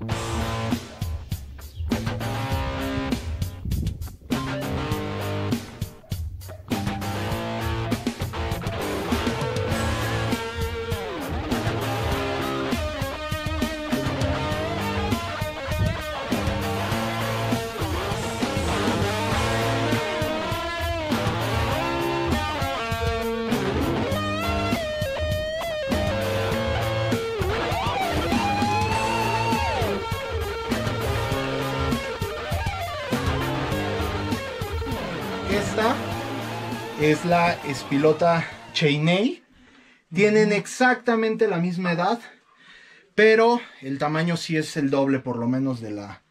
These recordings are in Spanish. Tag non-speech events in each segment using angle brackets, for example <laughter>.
Esta es la espilota Cheney. Tienen exactamente la misma edad, pero el tamaño sí es el doble por lo menos de la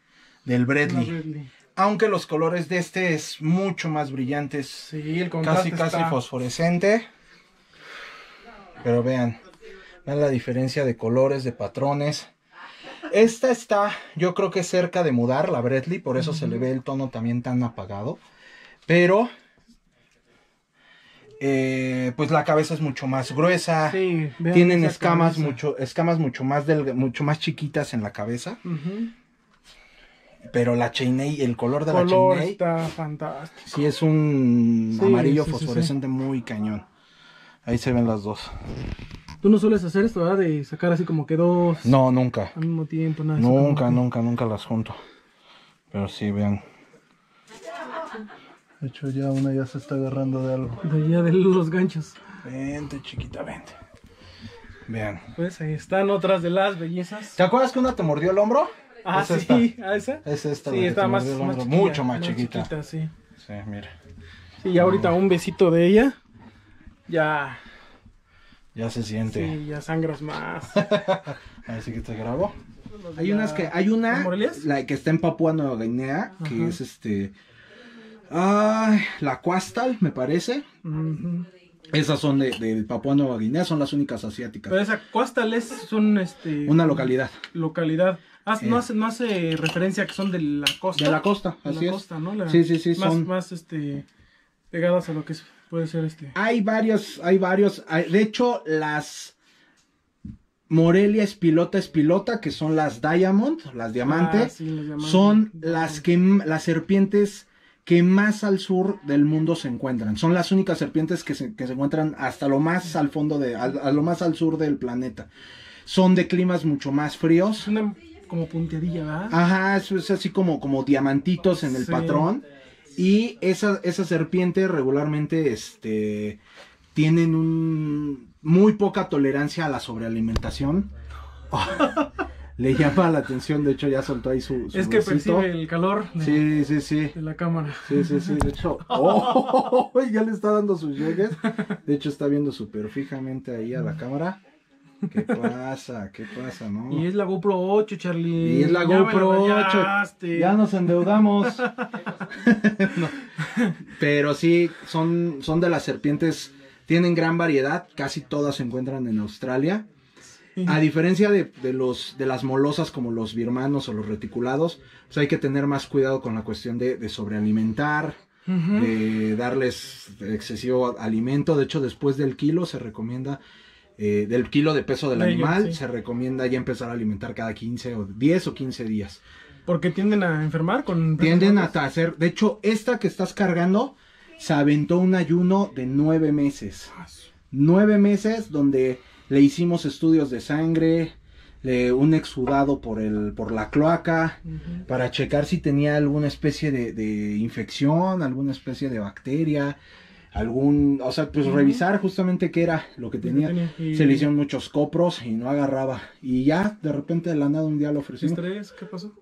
del Bradley. Bradley. Aunque los colores de este es mucho más brillantes, Sí, el contraste casi casi está- fosforescente. Pero vean, vean la diferencia de colores, de patrones. Esta está, yo creo que cerca de mudar, la Bradley, por eso se le ve el tono también tan apagado. Pero, eh, pues la cabeza es mucho más gruesa. Sí, Tienen escamas cabeza. mucho, escamas mucho más delga- mucho más chiquitas en la cabeza. Pero la Cheney, el color de color la Cheney, está fantástico. sí es un Sí, amarillo sí, fosforescente muy cañón. Ahí se ven las dos. Tú no sueles hacer esto, ¿verdad? De sacar así como que dos No, nunca. al mismo tiempo, nada. Nunca, nunca, nunca las junto. Pero sí, vean. De hecho, ya una ya se está agarrando de algo. De allá de los ganchos. Vente, chiquita, vente. Vean. Pues ahí están otras de las bellezas. ¿Te acuerdas que una te mordió el hombro? Ah, Es sí, esta. ¿a esa? Es esta. Sí, está más, más chiquilla, Mucho más, chiquita. sí. Sí, mira. Sí, ya ahorita un besito de ella. Ya, Ya se siente. sí, ya sangras más. <laughs> Así que te grabo. Hay unas que, hay ¿de una, la que está en Papua Nueva Guinea, que Ajá. es este, ay, la Cuastal, me parece. Esas son de, de Papua Nueva Guinea, son las únicas asiáticas. Pero esa Coastal es un, este... Una localidad localidad. Ah, Eh. no, hace, no hace referencia a que son de la costa. de la costa, De así la es. costa, ¿no? La- Sí, sí, sí, Más, son- más este, pegadas a lo que es- puede ser este. Hay varios, hay varios, hay- de hecho las Morelia espilota espilota, que son las Diamond, las Ah, sí, las diamantes. son las que las serpientes que más al sur del mundo se encuentran. Son las únicas serpientes que se, que se encuentran hasta lo más al fondo de, a lo más al sur del planeta. Son de climas mucho más fríos. Una como punteadilla, ¿verdad? Ajá, es, es así como, como diamantitos en el Sí. patrón. Y esa, esa serpiente regularmente este, tienen un, muy poca tolerancia a la sobrealimentación. <laughs> Le llama la atención, de hecho ya soltó ahí su, su es que besito. percibe el calor de, Sí, sí, sí. de la cámara. Sí, sí, sí. De hecho, <laughs> ¡oh! <laughs> ya le está dando sus llegues. De hecho, está viendo súper fijamente ahí a la cámara. ¿Qué pasa? ¿Qué pasa, no? Y es la GoPro 8, Charlie. Y es la Ya GoPro lo 8. rayaste. Ya nos endeudamos. <laughs> No. Pero sí, son, son de las serpientes, tienen gran variedad, casi todas se encuentran en Australia. A diferencia de, de los, de las molosas como los birmanos o los reticulados, pues hay que tener más cuidado con la cuestión de, de sobrealimentar, de darles excesivo alimento. De hecho, después del kilo se recomienda, eh, del kilo de peso del animal, sí. se recomienda ya empezar a alimentar cada 15 o 10 o 15 días. Porque tienden a enfermar con. Tienden a hacer, de hecho, esta que estás cargando se aventó un ayuno de nueve meses. Nueve meses donde le hicimos estudios de sangre, le- un exudado por el, por la cloaca, para checar si tenía alguna especie de, de infección, alguna especie de bacteria, algún, o sea, pues revisar justamente qué era lo que tenía. tenía, y- Se le hicieron muchos copros y no agarraba. Y ya, de repente de la nada un día lo ofrecimos. ¿Estrés? ¿Qué pasó?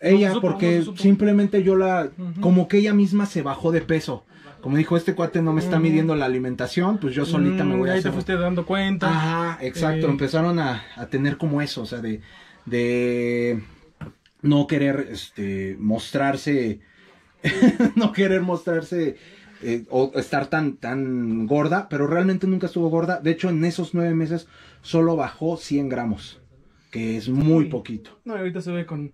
Ella, No se supo, porque no simplemente yo la, como que ella misma se bajó de peso. Como dijo, este cuate no me está midiendo la alimentación, pues yo solita me voy a Ahí hacer. te fuiste dando cuenta. Ajá, exacto. Eh. Empezaron a, a tener como eso, o sea, de, de no querer este, mostrarse, <laughs> no querer mostrarse eh, o estar tan, tan gorda, pero realmente nunca estuvo gorda. De hecho, en esos nueve meses solo bajó 100 gramos, que es muy Sí. poquito. No, ahorita se ve con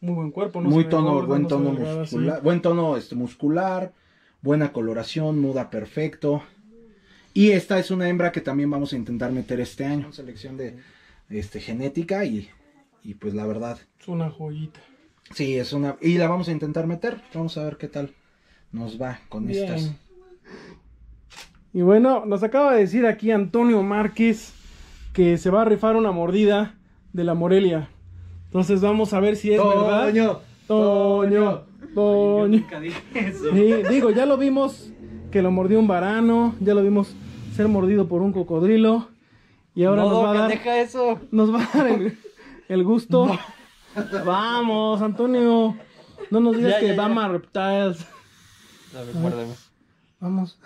muy buen cuerpo. No muy tono, gorda, buen no tono sí. muscular, buen tono este, muscular, buena coloración, muda perfecto. Y esta es una hembra que también vamos a intentar meter este año. Selección de este, genética y, y pues la verdad, Es una joyita. sí, es una... Y la vamos a intentar meter, vamos a ver qué tal nos va con Bien. estas. Y bueno, nos acaba de decir aquí Antonio Márquez que se va a rifar una mordida de la Morelia. Entonces vamos a ver si es verdad. Toño, Toño, Toño. Nunca dije eso. Sí, digo, ya lo vimos que lo mordió un varano, ya lo vimos ser mordido por un cocodrilo. Y ahora no, nos va a dar, deja eso. nos va a dar el, el gusto. Vamos, Antonio. No nos digas Ya, que ya, ya. Bama Reptiles. A ver, guárdame. Vamos.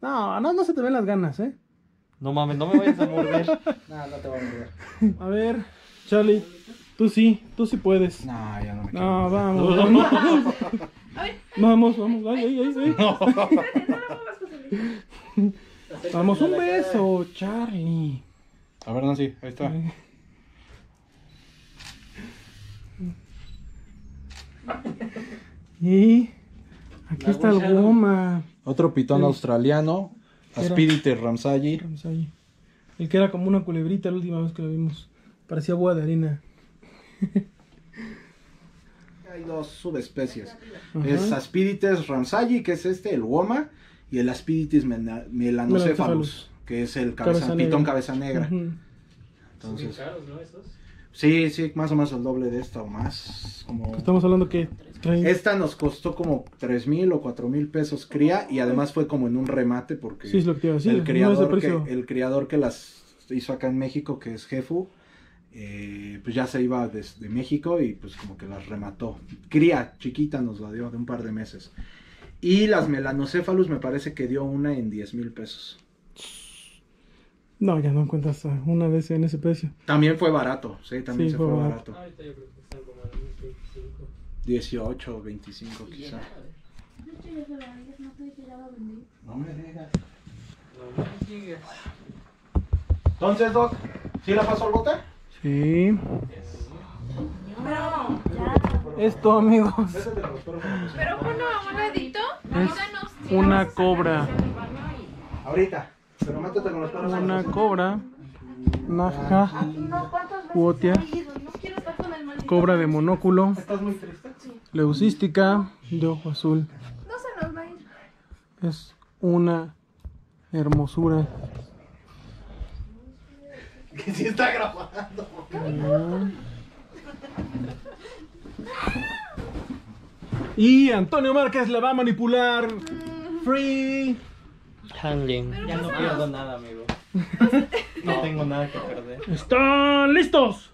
No, no, no se te ven las ganas, ¿eh? No mames, no me vayas a morder. <laughs> No, no te voy a mover. A ver, Charlie, tú sí, tú sí puedes. No, ya no me quiero No, vamos, <laughs> <laughs> vamos. Vamos, vamos, ay, ay, ay, ay. <laughs> Vamos, un beso, Charlie. A ver, Nancy, ahí está. Y aquí está el goma. Otro pitón Sí. australiano, Aspidite ramsayi. Vamos ahí. El que era como una culebrita la última vez que lo vimos. Parecía boa de harina. Hay dos subespecies. Ajá. Es Aspidites ramsayi, que es este, el Woma, y el Aspiditis mena- melanocephalus, que es el cabeza, Cabeza pitón cabeza negra. Entonces, caros, ¿no? Esos. sí, sí, más o menos el doble de esta o más. Como... Estamos hablando que Esta nos costó como 3 mil o 4 mil pesos cría y además fue como en un remate porque Sí, es lo que te iba a decir. el, no es el criador precio. que, el criador que las hizo acá en México, que es Jefu, eh, pues ya se iba desde México y pues como que las remató. Cría, chiquita nos la dio de un par de meses. Y las melanocephalus me parece que dio una en 10 mil pesos. No, ya no encuentras una de ese en ese precio. También fue barato, sí, también Sí, se fue fue barato. barato. Ahorita yo creo que están como a 25. 18 o 25 quizá. No me digas. No me digas. Entonces, Doc, ¿sí la pasó al bote? Sí. No, ya. Esto, amigos, Pero bueno, un edito. es una cobra. Ahorita. Pero métete con los perros. Una cobra. Naja. No, ¿cuántas veces Cuotia. Cobra de monóculo. ¿Estás muy triste? Leucística. De ojo azul. No se nos va a ir. Es una hermosura. Que sí está grabando. Y Antonio Márquez le va a manipular. Free. Handling. Ya no pierdo nada, amigo. <laughs> No tengo nada que perder. ¿Están listos?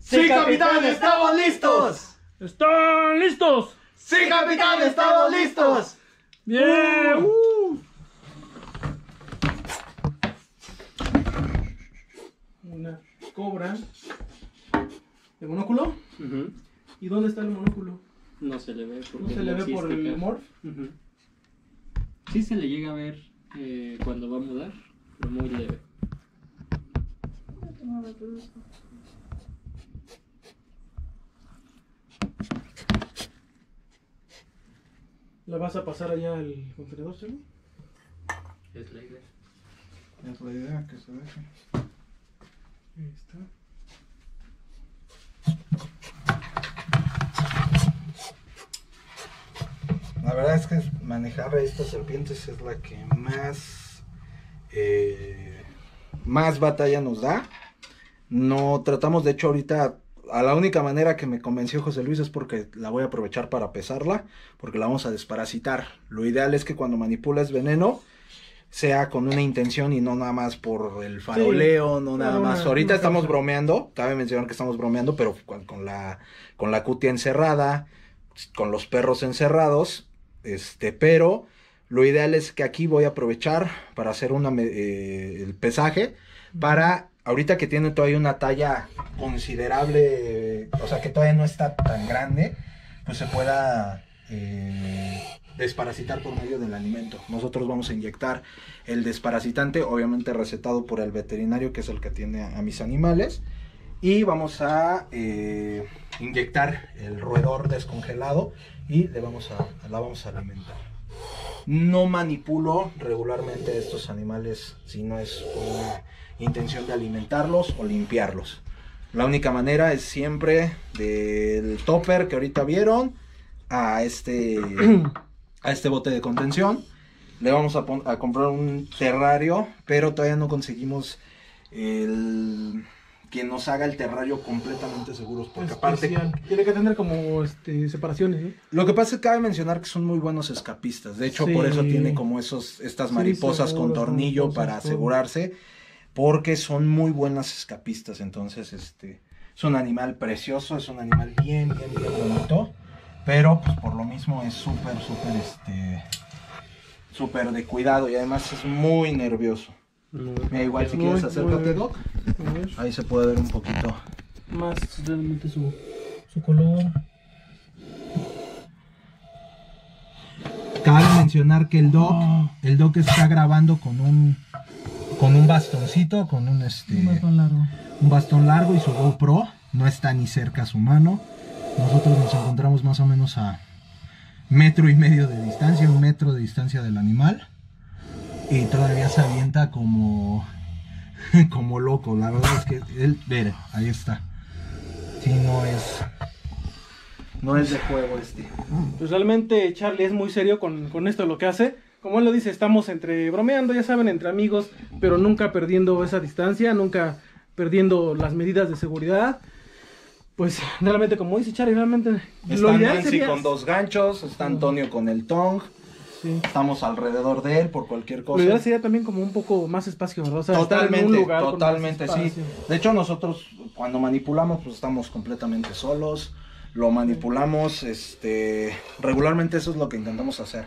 ¡Sí, capitán! ¡Estamos listos! ¿Están listos? ¡Sí, capitán! ¡Estamos listos! Bien. Uh. Una cobra de monóculo. ¿Y dónde está el monóculo? No se le ve porque ¿No se le ve por el morph? Ujú. Sí se le llega a ver eh, cuando va a mudar, pero muy leve. ¿La vas a pasar allá al contenedor, Chelo? Es la idea. Es la idea que se deje. Ahí está. La verdad es que manejar a estas serpientes es la que más eh, más batalla nos da. No tratamos, de hecho, ahorita a la única manera que me convenció José Luis es porque la voy a aprovechar para pesarla, porque la vamos a desparasitar. Lo ideal es que cuando manipulas veneno sea con una intención y no nada más por el faroleo, no nada más. una- Ahorita una estamos bromeando, cabe mencionar que estamos bromeando, pero con, con la con la cutia encerrada, con los perros encerrados, este, pero lo ideal es que aquí voy a aprovechar para hacer una eh, el pesaje para ahorita que tiene todavía una talla considerable, o sea que todavía no está tan grande, pues se pueda eh, desparasitar por medio del alimento. Nosotros vamos a inyectar el desparasitante, obviamente recetado por el veterinario que es el que atiende a, a mis animales. Y vamos a eh, inyectar el roedor descongelado y le vamos a, la vamos a alimentar. No manipulo regularmente estos animales si no es con una intención de alimentarlos o limpiarlos. La única manera es siempre del topper que ahorita vieron a este <clears throat> a este bote de contención. Le vamos a, a comprar un terrario, pero todavía no conseguimos el que nos haga el terrario completamente seguros. Porque aparte, Especial. Tiene que tener como este, separaciones, lo que pasa es que cabe mencionar que son muy buenos escapistas. De hecho, Sí. por eso tiene como esos, estas Sí, mariposas con tornillo mariposas, para todo. asegurarse. Porque son muy buenas escapistas. Entonces, este es un animal precioso, es un animal bien, bien, bien bonito. Pero pues por lo mismo es súper, súper, este. Súper de cuidado y además es muy nervioso. Mira, igual si quieres acércate. Doc. Ahí se puede ver un poquito. Más realmente su, su color. Cabe mencionar que el doc, el doc está grabando con un con un bastoncito, con un este Un bastón largo. un bastón largo y su GoPro no está ni cerca a su mano. Nosotros nos encontramos más o menos a metro y medio de distancia, un metro de distancia del animal y todavía se avienta como <laughs> como loco. La verdad es que él, ver, ahí está. Sí, no es no es de juego este. Pues realmente Charlie es muy serio con, con esto lo que hace. Como él lo dice, estamos entre bromeando, ya saben, entre amigos, pero nunca perdiendo esa distancia, nunca perdiendo las medidas de seguridad. Pues realmente, como dice Charlie, realmente Está ideal Nancy sería- con dos ganchos, está Antonio con el tong, Sí. estamos alrededor de él por cualquier Lo cosa. ideal sería también como un poco más espacio, ¿verdad? O sea, estar en un Totalmente, lugar totalmente, sí. De hecho, nosotros cuando manipulamos, pues estamos completamente solos. Lo manipulamos, este, regularmente eso es lo que intentamos hacer.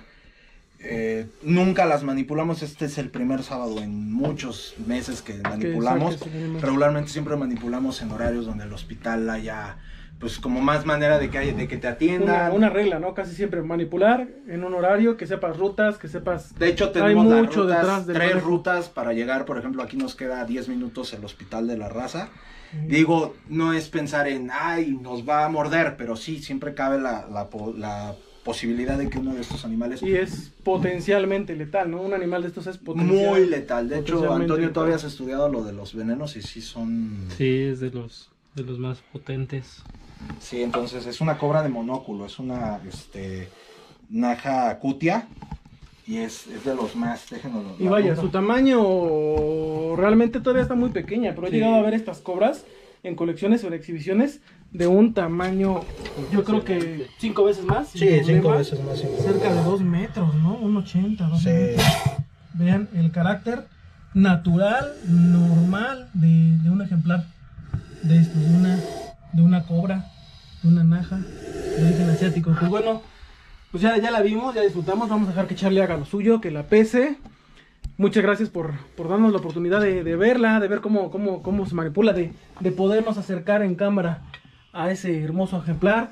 Eh, nunca las manipulamos, este es el primer sábado en muchos meses que manipulamos. Regularmente siempre manipulamos en horarios donde el hospital haya, pues como más manera de que, hay- de que te atiendan. una regla, ¿no? Casi siempre manipular en un horario, que sepas rutas, que sepas... De hecho, tenemos Hay las mucho rutas, detrás del tres manejo. rutas para llegar. Por ejemplo, aquí nos queda 10 minutos el hospital de la raza. Digo, no es pensar en, ay, nos va a morder, pero sí, siempre cabe la, la, po- la posibilidad de que uno de estos animales Y es potencialmente letal, ¿no? Un animal de estos es potencial. muy letal. De hecho, Antonio, letal. todavía has estudiado lo de los venenos y sí son... Sí, es de los, de los más potentes. Sí, entonces es una cobra de monóculo, es una, este, naja cutia y es, es de los más, déjenos Y vaya, su tamaño realmente todavía está muy pequeña, pero he llegado a ver estas cobras en colecciones o en exhibiciones de un tamaño, yo creo que cinco veces más. Sí, cinco veces más. Cerca de dos metros, ¿no? Un 80, dos Sí. metros. Vean el carácter natural, normal de, de un ejemplar de esto, de una, de una cobra, de una naja de origen asiático. Pues bueno, pues ya, ya la vimos, ya disfrutamos, vamos a dejar que Charlie haga lo suyo, que la pese. Muchas gracias por, por darnos la oportunidad de, de verla, de ver cómo, cómo, cómo se manipula, de, de podernos acercar en cámara a ese hermoso ejemplar.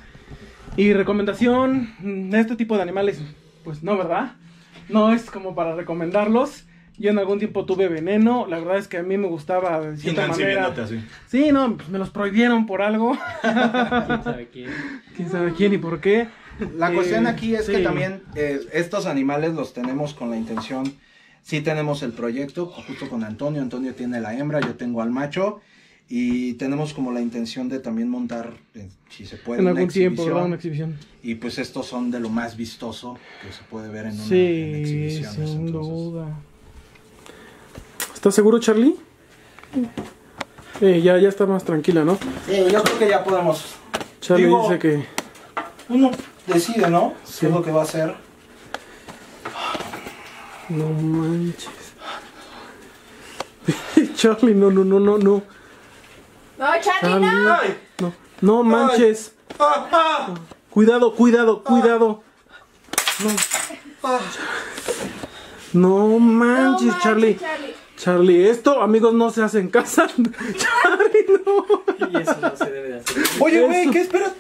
Y recomendación, este tipo de animales, pues no, ¿verdad? No es como para recomendarlos. Yo en algún tiempo tuve veneno, la verdad es que a mí me gustaba de cierta manera. así. Sí, no, pues me los prohibieron por algo. <laughs> ¿Quién sabe quién? Quién sabe quién y por qué. La Eh, cuestión aquí es que también eh, estos animales los tenemos con la intención, sí tenemos el proyecto justo con Antonio, Antonio tiene la hembra, yo tengo al macho y tenemos como la intención de también montar, eh, si se puede, En una algún tiempo, exhibición. ¿verdad? Una exhibición. Y pues estos son de lo más vistoso que se puede ver en una en exhibiciones. sin entonces. duda. ¿Estás seguro, Charlie? Eh, ya, ya está más tranquila, ¿no? Sí, yo creo que ya podemos. Charlie Digo- dice que... Uno decide, ¿no? Sí. ¿Qué es lo que va a hacer? No manches. <laughs> Charlie, no, no, no, no, no. No, Charlie, no. ¡Ay! No, no manches. ¡Ah, ah! Cuidado, cuidado, cuidado. ¡Ah! No No manches, manches, Charlie. Charlie. Charlie, esto, amigos, no se hace en casa. <laughs> Charlie, no. Y eso no se debe de hacer. Oye, güey. ¿qué espera?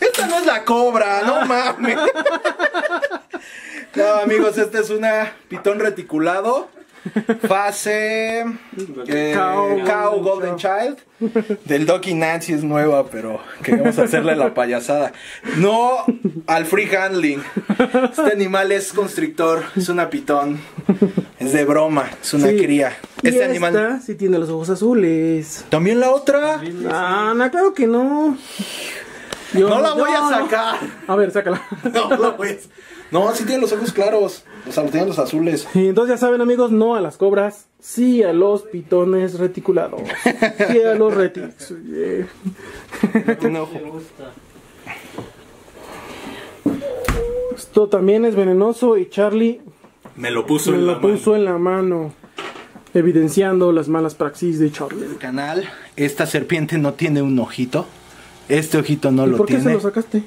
Esta no es la cobra, no mames. <laughs> No, amigos, este es una pitón reticulado. <laughs> Fase eh, Cow Cow Golden Golden Child. Del Doc y Nancy es nueva, pero queremos hacerle la payasada. No al free handling. Este animal es constrictor, es una pitón. Es de broma, es una Sí. cría. Y Este esta animal. sí tiene los ojos azules. También la otra. Ah, no, claro que no. Yo- No la voy a no. sacar. A ver, sácala. <laughs> No la voy a No, sí tiene los ojos claros. O sea, tiene los azules. Y entonces ya saben amigos, no a las cobras, sí a los pitones reticulados. Sí a los retics. Esto también es venenoso y Charlie Me lo puso me en la lo puso en la mano, evidenciando las malas praxis de Charlie. el canal. Esta serpiente no tiene un ojito. Este ojito no ¿Y lo por qué tiene. se lo sacaste?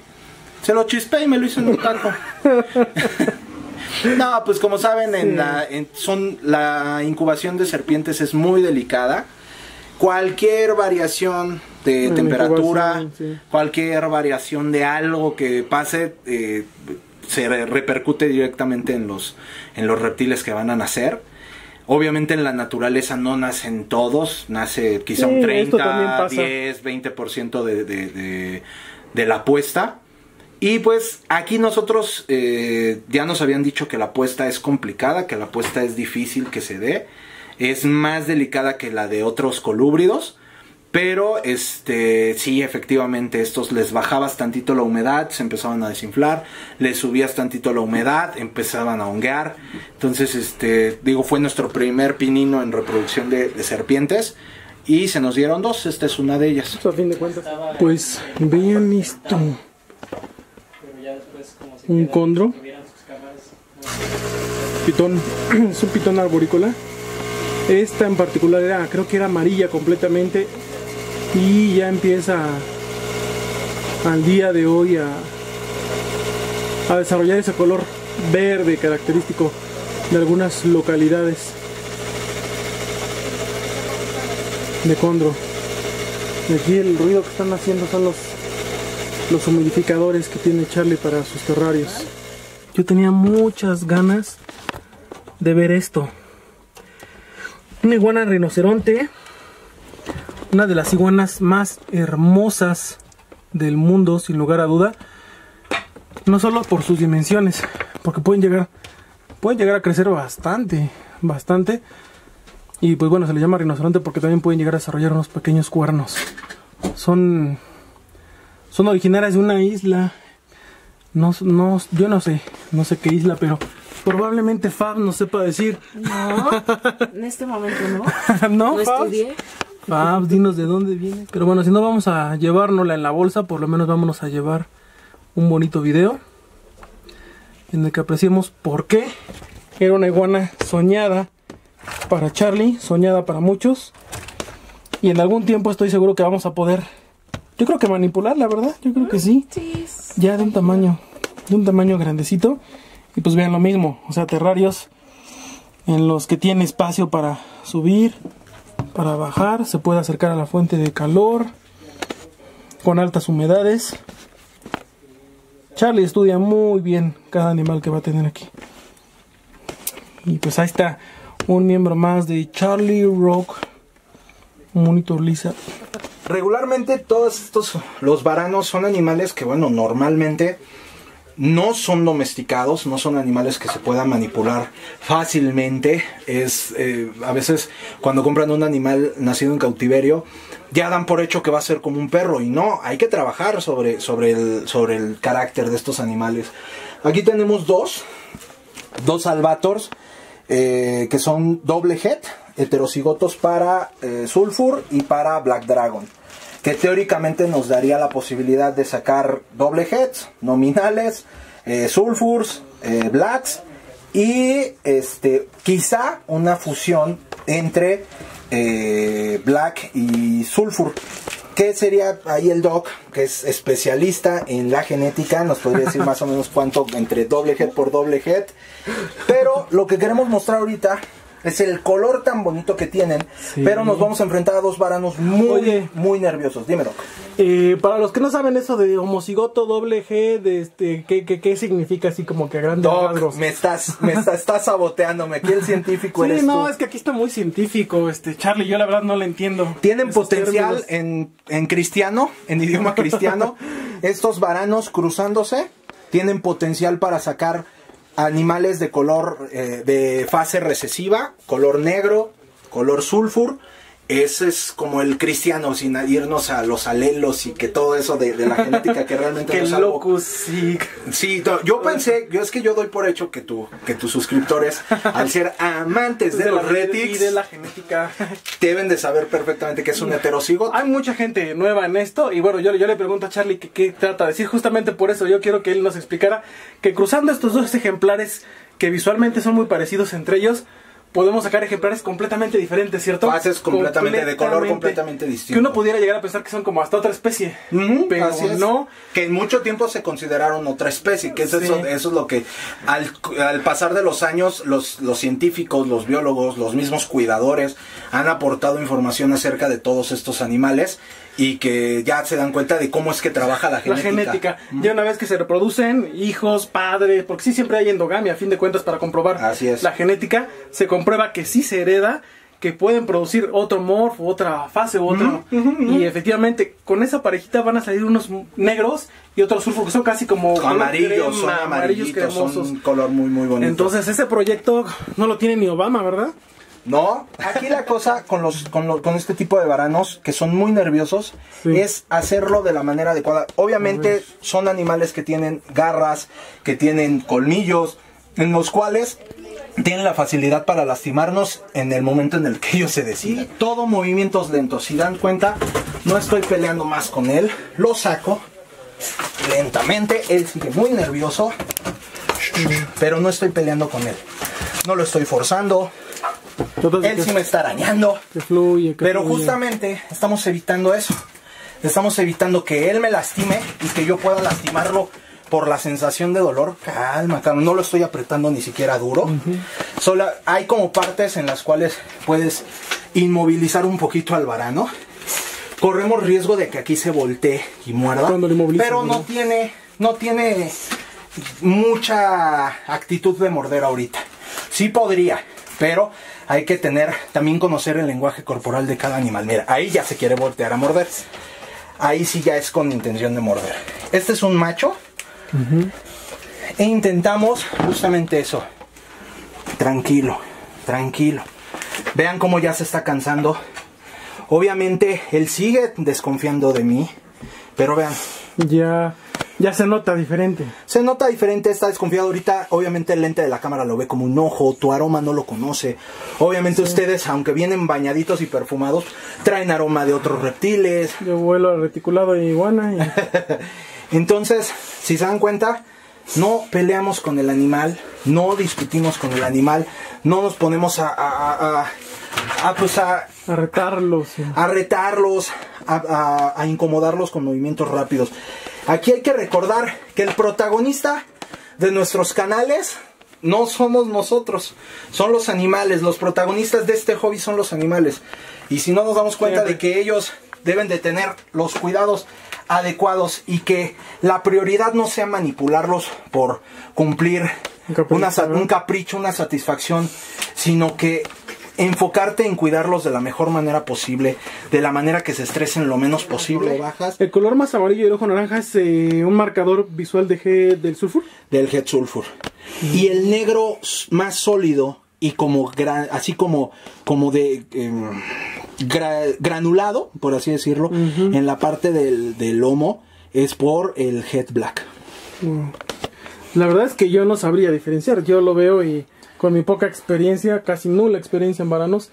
Se lo chispé y me lo hizo en un taco. <laughs> no, pues como saben, en la, en- son, la incubación de serpientes es muy delicada. Cualquier variación de la temperatura, sí. cualquier variación de algo que pase, eh, se re- repercute directamente en los, en los reptiles que van a nacer. Obviamente en la naturaleza no nacen todos, nace quizá un Sí, esto también 30, pasa. 10, 20% de, de, de, de la apuesta. Y pues aquí nosotros eh, ya nos habían dicho que la apuesta es complicada, que la apuesta es difícil que se dé. Es más delicada que la de otros colúbridos. Pero este sí, efectivamente, estos les bajabas tantito la humedad, se empezaban a desinflar, les subías tantito la humedad, empezaban a honguear. Entonces, este, digo, fue nuestro primer pinino en reproducción de, de serpientes. Y se nos dieron dos, esta es una de ellas. Pues, a fin de cuentas. Pues vean esto. Pero ya después, como se Un condro. Pitón. <clears throat> es un pitón arborícola. Esta en particular era, creo que era amarilla completamente. Y ya empieza al día de hoy a, a desarrollar ese color verde característico de algunas localidades de Condro. Y aquí el ruido que están haciendo son los, los humidificadores que tiene Charlie para sus terrarios. Yo tenía muchas ganas de ver esto. Una iguana rinoceronte, una de las iguanas más hermosas del mundo, sin lugar a duda. No solo por sus dimensiones, porque pueden llegar, pueden llegar a crecer bastante, bastante. Y pues bueno, se le llama rinoceronte porque también pueden llegar a desarrollar unos pequeños cuernos. Son, son originarias de una isla no, no, yo no sé, no sé qué isla, pero probablemente Fab no sepa decir. No, en este momento no. <laughs> ¿No, No Fab? estudié. Fab, dinos de dónde viene. Pero bueno, si no vamos a llevárnosla en la bolsa, por lo menos vámonos a llevar un bonito video en el que apreciemos por qué era una iguana soñada para Charlie, soñada para muchos. Y en algún tiempo estoy seguro que vamos a poder, yo creo que manipularla, ¿verdad? Yo creo que sí. Es- ya de un tamaño de un tamaño grandecito y pues vean lo mismo o sea terrarios en los que tiene espacio para subir para bajar se puede acercar a la fuente de calor con altas humedades. Charlie estudia muy bien cada animal que va a tener aquí. Y pues ahí está un miembro más de Charlie Rock monitor lisa. Regularmente todos estos, los varanos son animales que, bueno, normalmente no son domesticados, no son animales que se puedan manipular fácilmente. Es, eh, a veces cuando compran un animal nacido en cautiverio, ya dan por hecho que va a ser como un perro y no, hay que trabajar sobre, sobre, el, sobre el carácter de estos animales. Aquí tenemos dos, dos eh, que son doble head, heterocigotos para eh, sulfur y para black dragon que teóricamente nos daría la posibilidad de sacar doble heads nominales eh, sulfurs eh, blacks y este quizá una fusión entre eh, black y sulfur. Que sería ahí el doc que es especialista en la genética nos podría decir <laughs> más o menos cuánto entre doble head por doble head pero lo que queremos mostrar ahorita es el color tan bonito que tienen, Sí. pero nos vamos a enfrentar a dos varanos muy, Oye. muy nerviosos. Dime, Doc. Eh, para los que no saben eso de homocigoto doble G, de este, ¿qué, qué, qué significa así como que a grandes Doc, rasgos? me estás, me está- estás saboteando, aquí el científico <laughs> Sí, eres no, tú. es que aquí está muy científico, este, Charlie, yo la verdad no lo entiendo. Tienen potencial términos. en, en cristiano, en idioma cristiano. <laughs> Estos varanos cruzándose tienen potencial para sacar animales de color, eh, de fase recesiva, color negro, color sulfur. Ese es como el cristiano, sin irnos a los alelos y que todo eso de, de la genética que realmente <laughs> Qué no es algo- locos, sí. Sí, no, yo pensé, yo es que yo doy por hecho que tu, que tus suscriptores, al ser amantes de, <laughs> la los y retics, de la genética. <laughs> deben de saber perfectamente que es un heterocigoto. Hay mucha gente nueva en esto y bueno, yo, yo le pregunto a Charlie que qué trata de decir. Justamente por eso yo quiero que él nos explicara que cruzando estos dos ejemplares que visualmente son muy parecidos entre ellos, podemos sacar ejemplares completamente diferentes, ¿cierto? Fases completamente de color completamente distinto. Que uno pudiera llegar a pensar que son como hasta otra especie, Ujú, pero así es. no. Que en mucho tiempo se consideraron otra especie, que eso, Sí. eso, eso es lo que al, al pasar de los años los, los científicos, los biólogos, los mismos cuidadores han aportado información acerca de todos estos animales y que ya se dan cuenta de cómo es que trabaja la La genética. genética, ya una vez que se reproducen, hijos, padres, porque sí siempre hay endogamia, a fin de cuentas, para comprobar Así es. la genética, se comprueba que sí se hereda, que pueden producir otro morfo, otra fase u otro. Y efectivamente, con esa parejita van a salir unos negros y otros sulfur que son casi como Amarillos, son crema, son cremosos. un color muy muy bonito. Entonces, ese proyecto no lo tiene ni Obama, ¿verdad? No, aquí la cosa con los con, con este tipo de varanos que son muy nerviosos Sí. es hacerlo de la manera adecuada. Obviamente son animales que tienen garras, que tienen colmillos, en los cuales tienen la facilidad para lastimarnos en el momento en el que ellos se deciden. Todo movimientos lentos. Si dan cuenta, no estoy peleando más con él. Lo saco lentamente. Él sigue muy nervioso, pero no estoy peleando con él. No lo estoy forzando. Entonces, Él sí me está arañando. que fluye, que Pero fluye. justamente estamos evitando eso. Estamos evitando que él me lastime y que yo pueda lastimarlo por la sensación de dolor. Calma, calma. No lo estoy apretando ni siquiera duro. Solo hay como partes en las cuales puedes inmovilizar un poquito al varano. Corremos riesgo de que aquí se voltee y muerda. Pero no ¿no? tiene, no tiene mucha actitud de morder ahorita. Sí podría, pero hay que tener, también conocer el lenguaje corporal de cada animal. Mira, ahí ya se quiere voltear a morder. Ahí sí ya es con intención de morder. Este es un macho. E intentamos justamente eso. Tranquilo, tranquilo. Vean cómo ya se está cansando. Obviamente él sigue desconfiando de mí. Pero vean, Ya, ya se nota diferente. se nota diferente, está desconfiado ahorita. Obviamente el lente de la cámara lo ve como un ojo, tu aroma no lo conoce. Obviamente ustedes, aunque vienen bañaditos y perfumados, traen aroma de otros reptiles. Yo vuelo al reticulado de iguana y... <laughs> Entonces, si se dan cuenta, no peleamos con el animal, no discutimos con el animal, no nos ponemos a, a, a- a- pues a, retarlos. a retarlos, a incomodarlos con movimientos rápidos. Aquí hay que recordar que el protagonista de nuestros canales no somos nosotros, son los animales. Los protagonistas de este hobby son los animales. Y si no nos damos cuenta de que ellos deben de tener los cuidados adecuados y que la prioridad no sea manipularlos por cumplir Un capricho, una sa- ¿no? un capricho, una satisfacción, sino que enfocarte en cuidarlos de la mejor manera posible, de la manera que se estresen lo menos posible. El color más amarillo y el ojo naranja es eh, un marcador visual de G del sulfur. del head sulfur. Y el negro más sólido y como así como como de em, gra- granulado, por así decirlo, en la parte del, del lomo es por el head black. La verdad es que yo no sabría diferenciar. Yo lo veo y con mi poca experiencia, casi nula experiencia en varanos,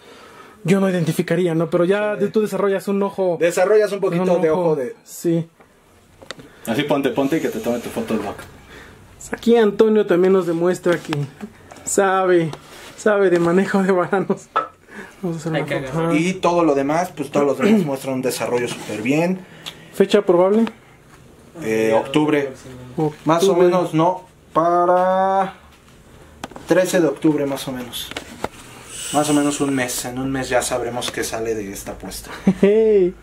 yo no identificaría, ¿no? Pero ya tú desarrollas un ojo. Desarrollas un poquito un de ojo de Sí. Así ponte, ponte y que te tome tu foto doc. Aquí Antonio también nos demuestra que sabe, sabe de manejo de varanos. Vamos a hacer una. Y todo lo demás, pues todos los demás muestran un desarrollo súper bien. Fecha probable. Eh, octubre. Más o menos, no. Para 13 de octubre, más o menos. Más o menos un mes. En un mes ya sabremos qué sale de esta apuesta. <laughs> Hey.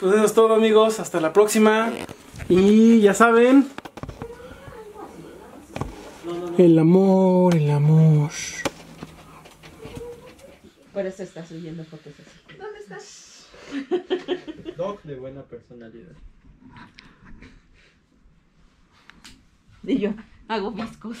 pues eso es todo amigos, hasta la próxima. Y ya saben. El amor, el amor. Por eso estás subiendo fotos así. ¿Dónde estás? Doc de buena personalidad. Y yo hago viscos.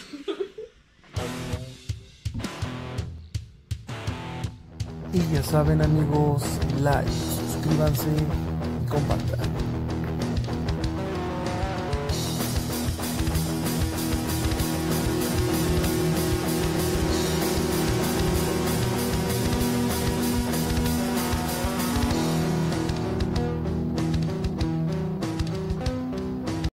Y ya saben amigos, like, suscríbanse y compartan.